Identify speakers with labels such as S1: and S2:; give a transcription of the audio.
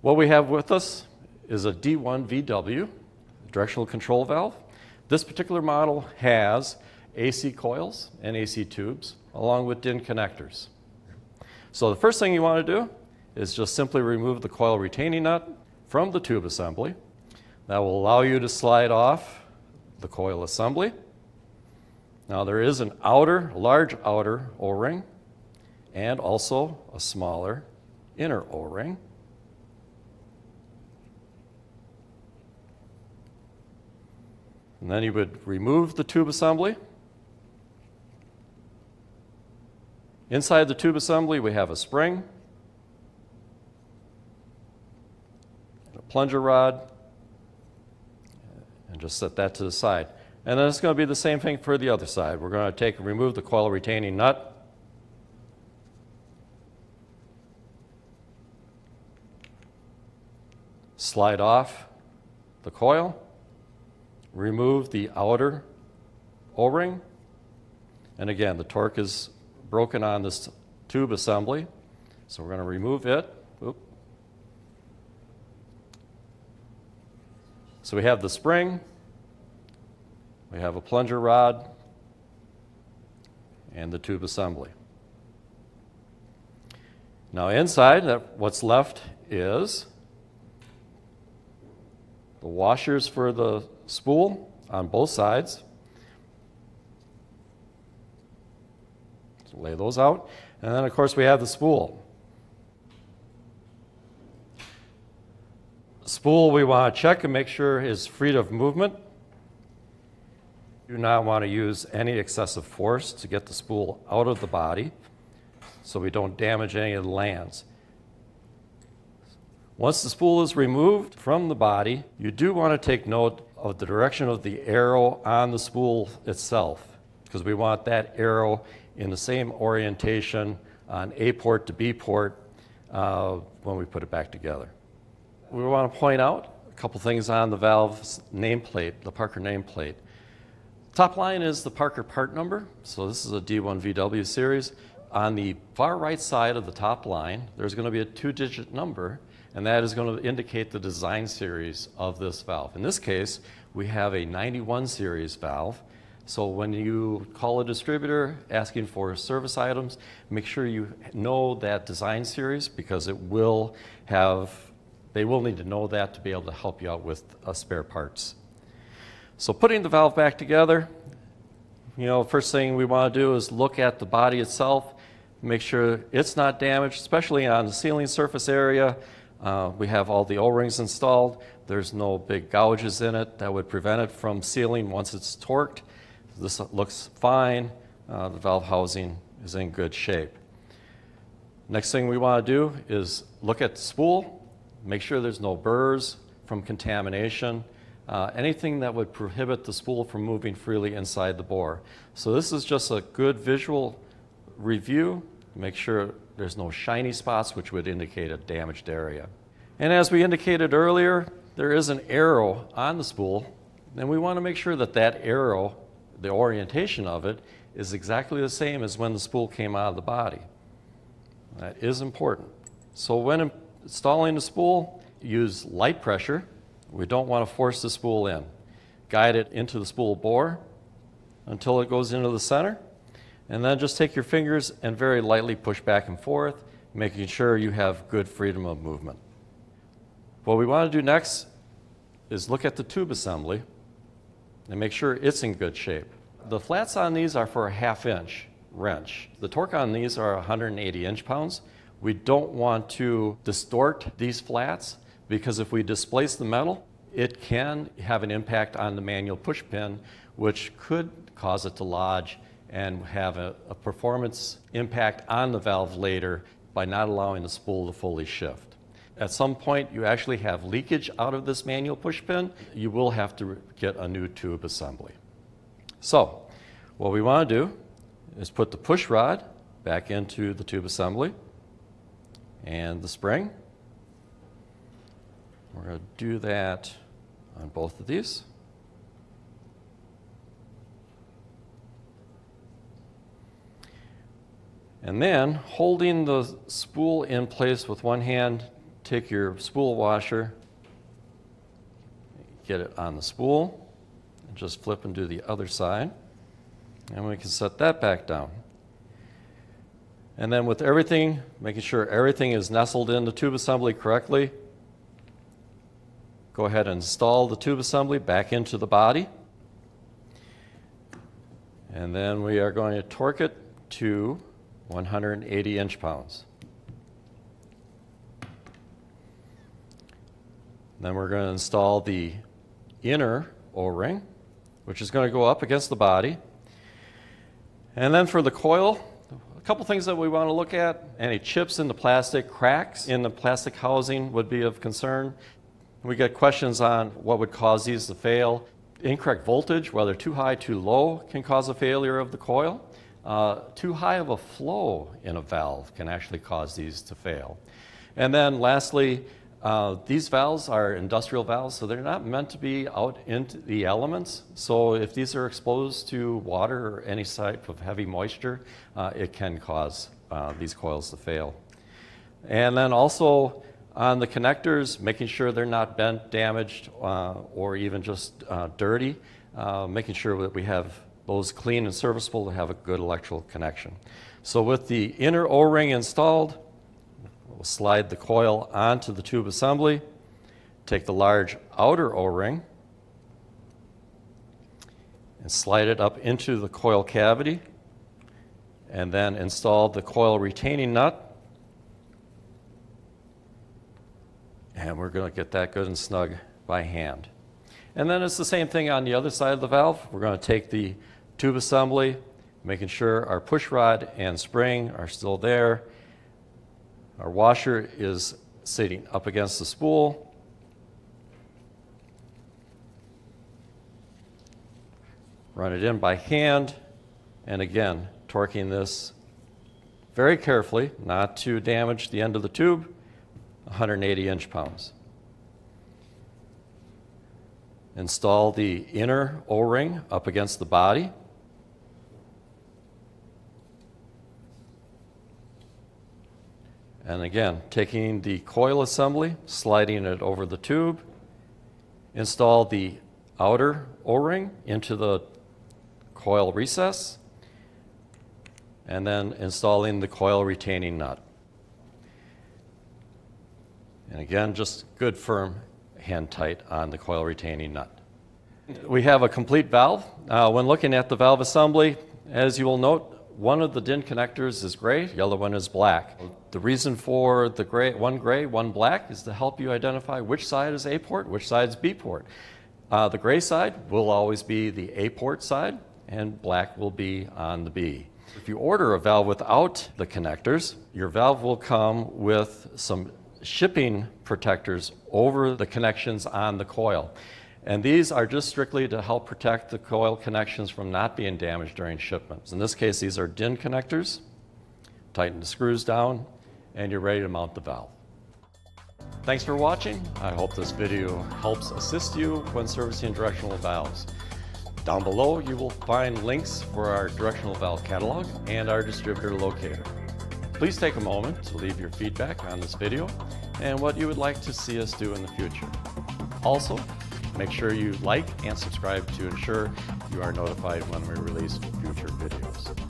S1: What we have with us is a D1VW directional control valve. This particular model has AC coils and AC tubes along with DIN connectors. So the first thing you want to do is just simply remove the coil retaining nut from the tube assembly. That will allow you to slide off the coil assembly. Now there is an outer, large outer O-ring and also a smaller inner O-ring. And then you would remove the tube assembly. Inside the tube assembly, we have a spring, a plunger rod, and just set that to the side. And then it's going to be the same thing for the other side. We're going to take and remove the coil retaining nut. Slide off the coil remove the outer O-ring. And again, the torque is broken on this tube assembly. So we're going to remove it. Oop. So we have the spring, we have a plunger rod, and the tube assembly. Now inside, what's left is the washers for the spool on both sides. So lay those out. And then, of course, we have the spool. spool we want to check and make sure is free of movement. Do not want to use any excessive force to get the spool out of the body so we don't damage any of the lands. Once the spool is removed from the body, you do want to take note of the direction of the arrow on the spool itself because we want that arrow in the same orientation on A port to B port uh, when we put it back together. We want to point out a couple things on the valve's nameplate, the Parker nameplate. Top line is the Parker part number, so this is a D1VW series. On the far right side of the top line, there's going to be a two-digit number and that is going to indicate the design series of this valve. In this case, we have a 91 series valve. So when you call a distributor asking for service items, make sure you know that design series because it will have, they will need to know that to be able to help you out with uh, spare parts. So putting the valve back together, you know, first thing we want to do is look at the body itself, make sure it's not damaged, especially on the sealing surface area. Uh, we have all the O-rings installed. There's no big gouges in it that would prevent it from sealing once it's torqued. This looks fine. Uh, the valve housing is in good shape. Next thing we want to do is look at the spool, make sure there's no burrs from contamination, uh, anything that would prohibit the spool from moving freely inside the bore. So this is just a good visual review. Make sure there's no shiny spots, which would indicate a damaged area. And as we indicated earlier, there is an arrow on the spool, and we want to make sure that that arrow, the orientation of it, is exactly the same as when the spool came out of the body. That is important. So when installing the spool, use light pressure. We don't want to force the spool in. Guide it into the spool bore until it goes into the center. And then just take your fingers and very lightly push back and forth, making sure you have good freedom of movement. What we want to do next is look at the tube assembly and make sure it's in good shape. The flats on these are for a half inch wrench. The torque on these are 180 inch pounds. We don't want to distort these flats because if we displace the metal, it can have an impact on the manual push pin, which could cause it to lodge and have a, a, performance impact on the valve later by not allowing the spool to fully shift. At some point, you actually have leakage out of this manual push pin. You will have to get a new tube assembly. So, what we want to do is put the push rod back into the tube assembly and the spring. We're going to do that on both of these. And then holding the spool in place with one hand take your spool washer, get it on the spool, and just flip and do the other side. And we can set that back down. And then with everything, making sure everything is nestled in the tube assembly correctly, go ahead and install the tube assembly back into the body. And then we are going to torque it to 180 inch pounds. Then we're going to install the inner O-ring, which is going to go up against the body. And then for the coil, a couple things that we want to look at. Any chips in the plastic, cracks in the plastic housing would be of concern. We get questions on what would cause these to fail. Incorrect voltage, whether too high, too low, can cause a failure of the coil. Uh, too high of a flow in a valve can actually cause these to fail. And then lastly, uh, these valves are industrial valves, so they're not meant to be out into the elements. So if these are exposed to water or any type of heavy moisture, uh, it can cause uh, these coils to fail. And then also on the connectors, making sure they're not bent, damaged, uh, or even just uh, dirty, uh, making sure that we have those clean and serviceable to have a good electrical connection. So with the inner O-ring installed, we'll slide the coil onto the tube assembly, take the large outer O-ring, and slide it up into the coil cavity, and then install the coil retaining nut And we're going to get that good and snug by hand. And then it's the same thing on the other side of the valve. We're going to take the tube assembly, making sure our push rod and spring are still there. Our washer is sitting up against the spool. Run it in by hand, and again, torquing this very carefully, not to damage the end of the tube. 180 inch pounds. Install the inner O-ring up against the body. And again, taking the coil assembly, sliding it over the tube, install the outer O-ring into the coil recess, and then installing the coil retaining nut. And again, just good firm hand tight on the coil retaining nut. We have a complete valve. Uh, when looking at the valve assembly, as you will note, one of the DIN connectors is gray, the other one is black. The reason for the gray, one gray, one black is to help you identify which side is A port, which side is B port. Uh, the gray side will always be the A port side, and black will be on the B. If you order a valve without the connectors, your valve will come with some shipping protectors over the connections on the coil. And these are just strictly to help protect the coil connections from not being damaged during shipments. In this case, these are DIN connectors. Tighten the screws down, and you're ready to mount the valve. Thanks for watching. I hope this video helps assist you when servicing directional valves. Down below, you will find links for our directional valve catalog and our distributor locator. Please take a moment to leave your feedback on this video and what you would like to see us do in the future. Also, make sure you like and subscribe to ensure you are notified when we release future videos.